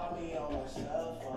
call me on my cell phone.